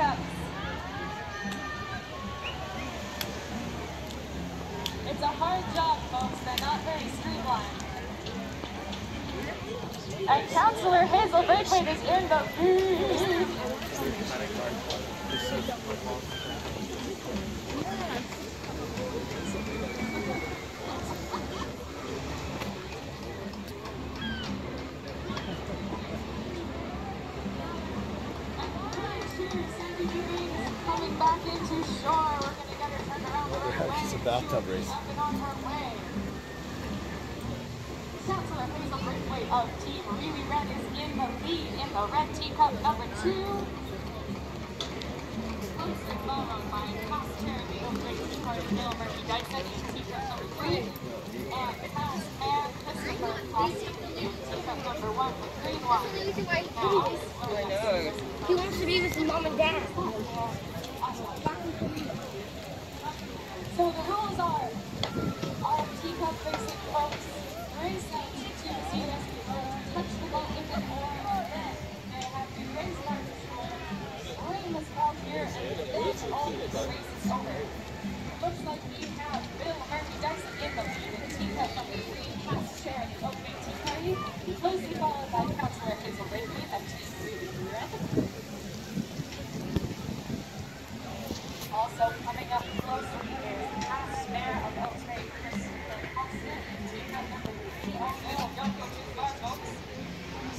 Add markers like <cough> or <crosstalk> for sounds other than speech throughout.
teacups. It's a hard job, folks. They're not very streamlined. And Councilor Hazel Braithwaite is in the booth. Back into shore. We're gonna get her turned around the right <laughs> way. It's a bathtub race. Up and on her way. Councilor Hazel Braithwaite of Team Really Red is in the lead in the red teacup number two. Closely followed by Cass Charity of Grace Carter Bill Murphy Dyson in teacup number three. And Cass and Christopher Causton in teacup number one with green one. Now, oh, He wants to be with his mom and dad. So the rules are, all teacup racing folks race out to the sea rescue boat, touch the boat with an oar, and then they have to race back to shore, bring this ball here, and then all this race is over. Looks like we have Bill Murphy Dyson in the lead in teacup number three, Cass Charity of Big Tea Party, closely followed by Councilor Hazel Braithwaite of Team Really Red. Also coming up closer is past mayor of Ellsbury, Christopher Causton, and teacup number three. Oh no, don't go too far, folks.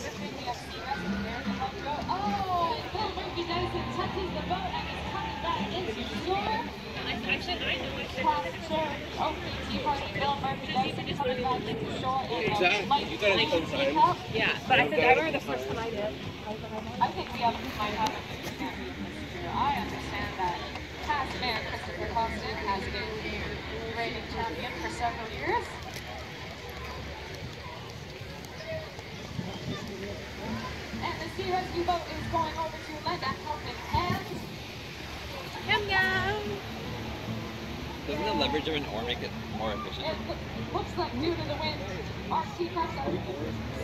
Lifting the FC rescue there to help go. Oh, and Bill Murphy Dyson touches the boat and is coming back into shore. Past chair, Oak Bay Tea Party, Bill Murphy Dyson coming back into shore in a light green teacup. Yeah, but I think I remember the first time I did. I think we have, might have a new champion this year. I understand that past mayor Christopher Causton has been reigning champion for several years. And the sea rescue boat is going over to lend a helping hand. Yum yum. Doesn't the leverage of an oar make it more efficient? It looks like due to the wind, our teacups are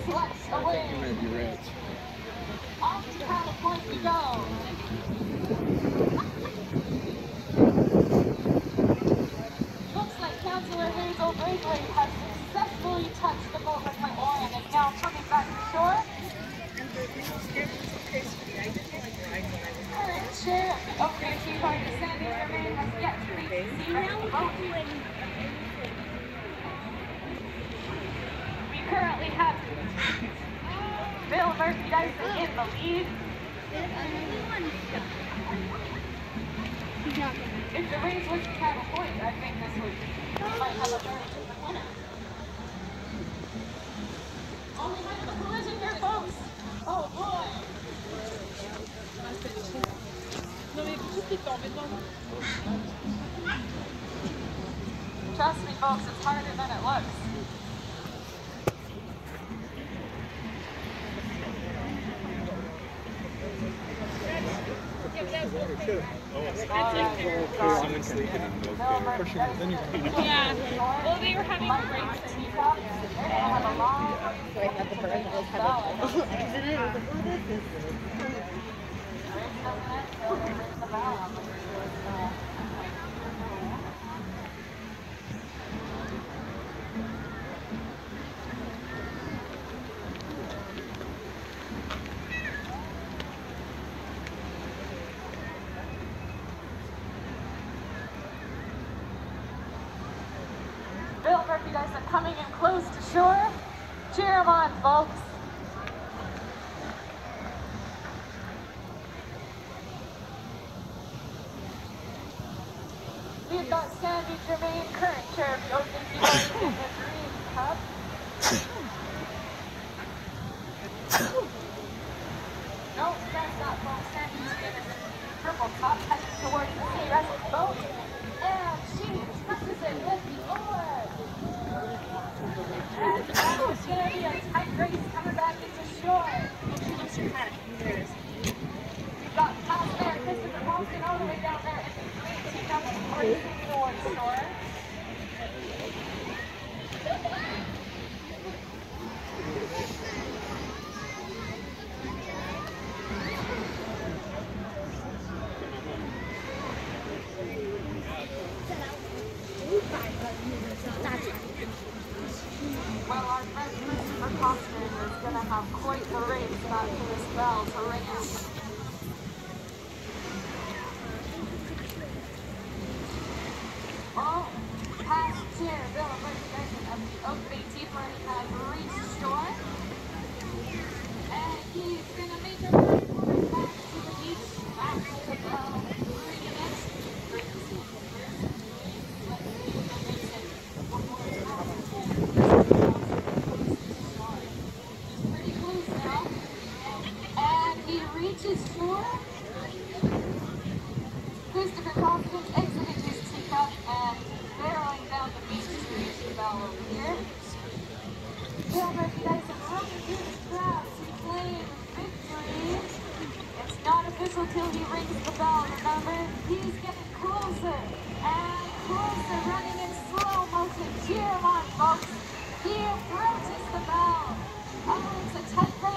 swept away. You're right. Off to California we go. Looks like Councilor Hazel Braithwaite has successfully touched the boat with her oar and is now coming back to shore. Current chair of the Oakland Tea Party, Sandy Germain, has yet to reach the sea rescue boat. We currently have Bill Murphy Dyson in the lead. If the race was to have a point, I think this would we might have a very different winner. Oh, we might have a collision here, folks. Oh boy. Trust me, folks, it's harder than it looks. Yeah. Well, they were having a break Murphy Dyson coming in close to shore. Cheer him on, folks. We've got Sandy Germain, current chair of the Oakland green cup. <coughs> No, that's not folks. Sandy's the purple top, heading towards the sea rescue boat. And she touches it with the oar. It's going to be a tight race coming back into shore. We've got past there, Christopher Paulson all the way down there shore.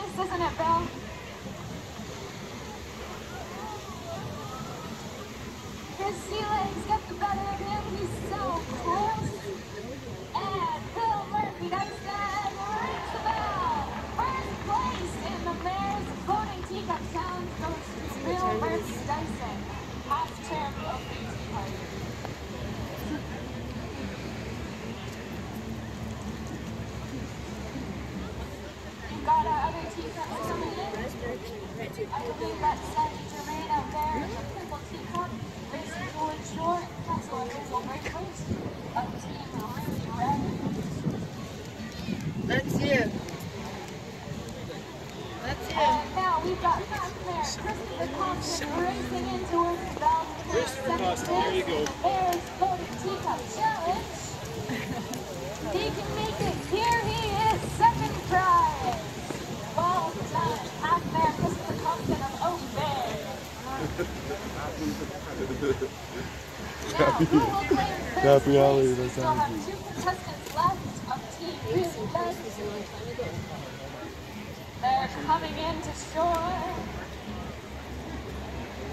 this, isn't it, Bill? Happy holidays. We still have two contestants left of Team Really Best. They're coming in to shore.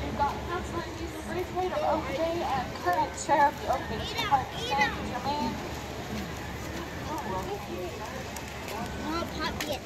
We've got Councilor Jason Braithwaite of Oak Bay and current Chair of the Oak Bay State Park, Sam Germain. Oh, puppy.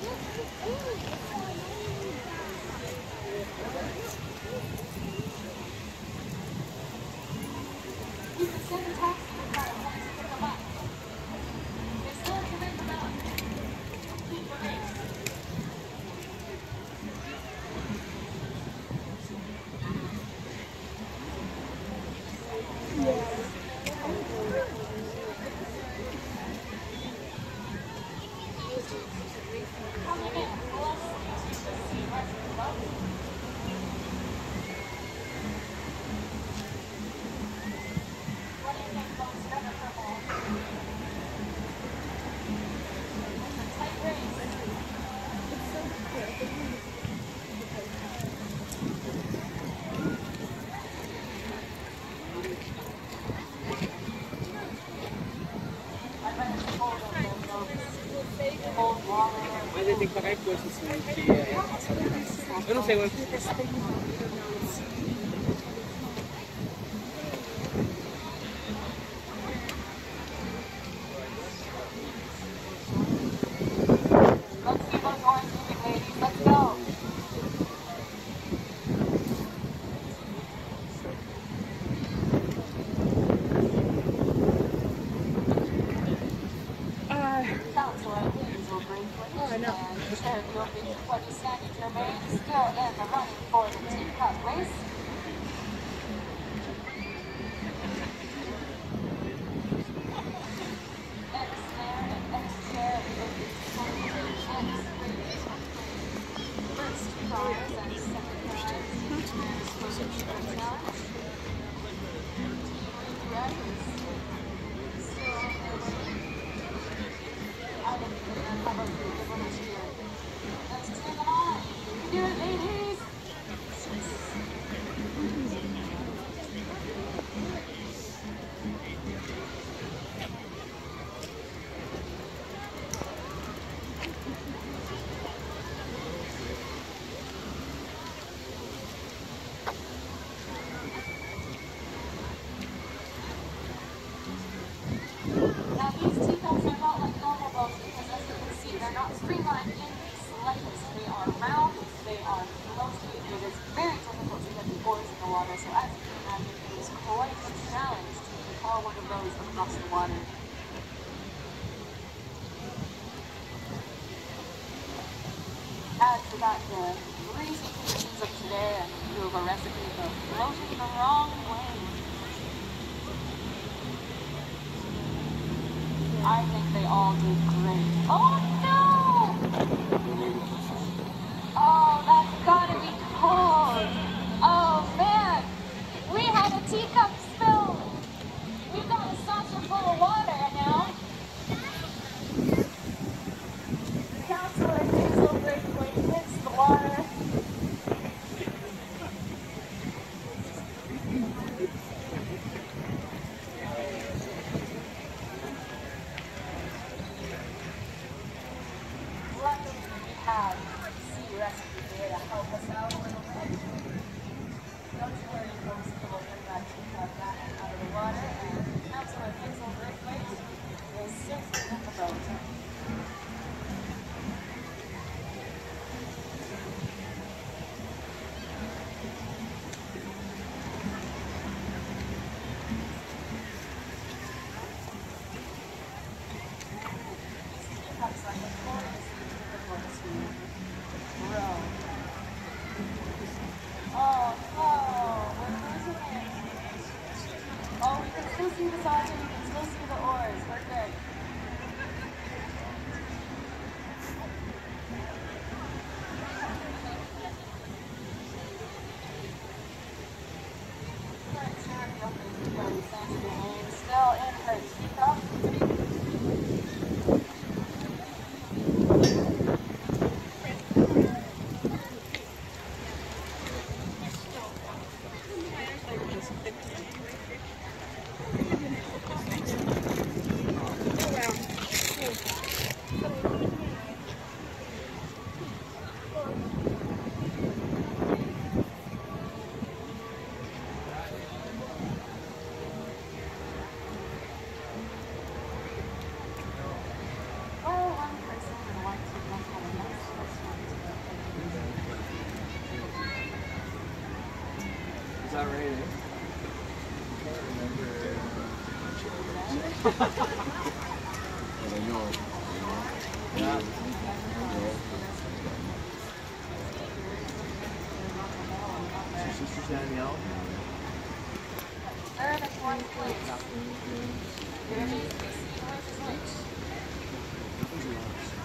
tem qualquer coisa assim que é. Eu não sei, mas. What you said, Germain, still in the Yeah, it is. across the water. That's about the breezy of today, I'm have a recipe for floating the wrong way. I think they all did great. Oh!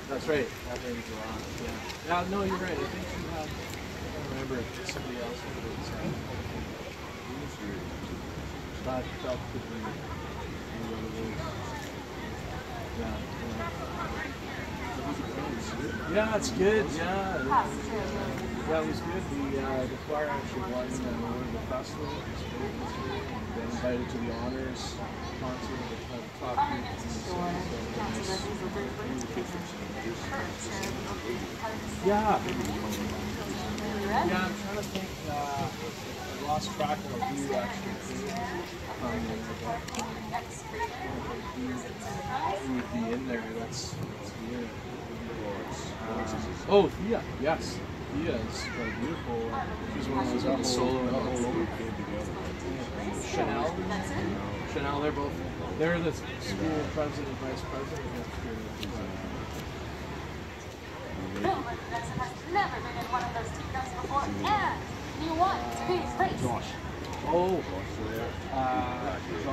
That's right. That rings a lot. Yeah. Yeah, no, you're right. I think you have. I remember somebody else. To be what it was. Yeah. Yeah, yeah it's good. Yeah. it Yeah, it was good. The uh, the choir actually won uh, of the festival. It was great this year. And Been invited to the honors concert uh, the top Coming groups into and so shore, on. So, Councilor Hazel Berkeley, current charity opening party. Yeah. Yeah, I'm trying to think. Uh, I lost track of who actually came. Who would be in there? That's, that's weird. Uh, oh, Thea. Yes, Thea is beautiful. She's one of those that solo and over. Chanel. Chanel. They're both. They're the school president, vice president. Bill Merchandising has never been in one of those teacups before, and you won today's race. Josh. Oh. Uh, is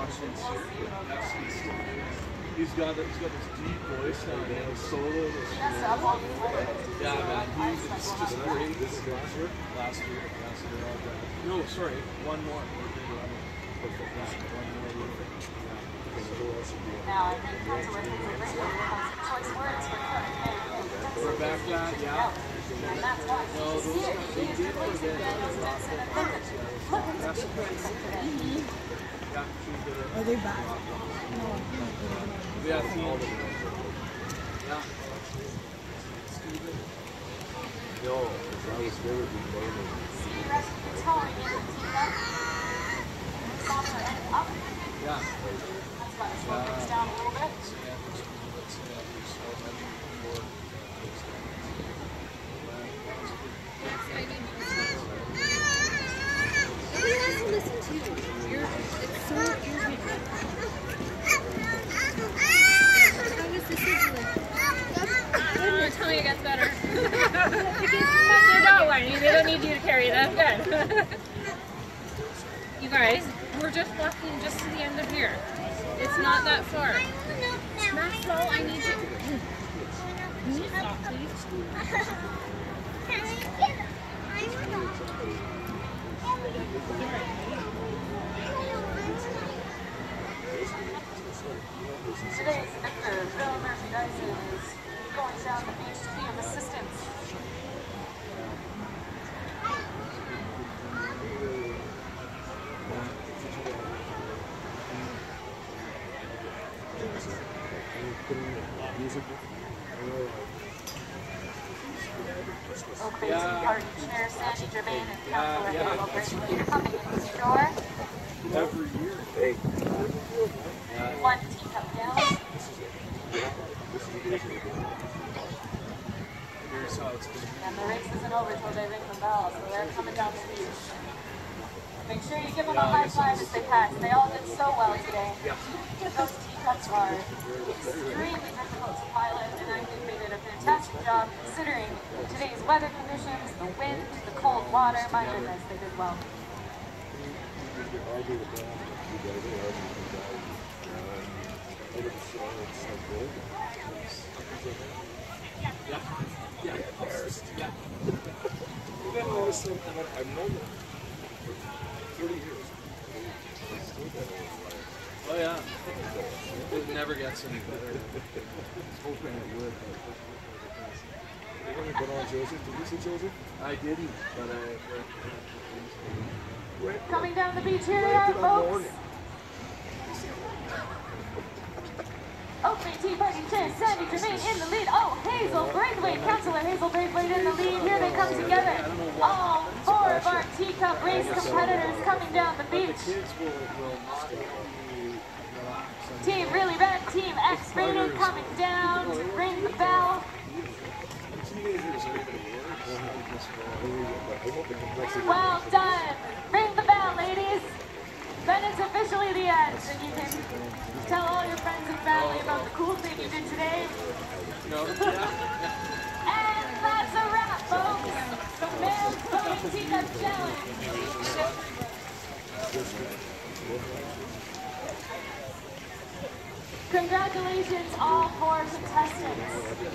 he's, got he's got this deep voice now. He has solo. Yeah, man. He's it's just great. This is last year. Last year. Last year. No, sorry. One more. Now, I think Councilor Berkeley has choice words for mayor. Rebecca, yeah. That's why No, those here. guys, She they did forget Daniel a lot Stinson of and Lincoln. Look at the today. Yeah, she did it. Are they back? Yeah, Thea. Yeah. Steven. See the rest of the towing in the teacup. Saucer and up. Yeah. That's got to slow things down a little bit. Yeah, you guys, we're just walking just to the end of here. It's not that far. Maxwell, I need you. Can you stop, please? Today's victor, Bill Dyson, is going down the beach to be of assistance. Oak Basin Party Chair Sandy Germain and Councilor Hazel Berkeley coming into shore. Every year. One teacup down. Here's how it's been. And the race isn't over till they ring the bell, so they're coming down the beach. Make sure you give them a high five as they pass. They all did so well today. Those teacups are extremely difficult to pilot, and I think they did a fantastic job considering today's weather conditions, the wind, the cold water. My goodness, they did well. I'm like, I've known them for 30 years. Oh yeah. It never gets any better. I was hoping it would. You're going to go on Joseph. Did you see Joseph? I didn't, but I. Went Coming down the beach here they right are, folks. morning. Oak oh, Bay Tea Party Chance, Sandy Germain in the lead. Oh, Hazel Braithwaite, Councilor Hazel Braithwaite in the lead. Here they come oh, together. All four of our teacup race competitors coming down the But the beach. Team Really Red, Team X Rated coming down to ring the bell. Teenagers are even worse. I hope the complexity. Well done. Ring the bell, ladies. Then it's officially the end, and you can tell all your friends and family about the cool thing you did today. <laughs> And that's a wrap, folks. The Men's Voting Teacup Challenge. Congratulations, all four contestants.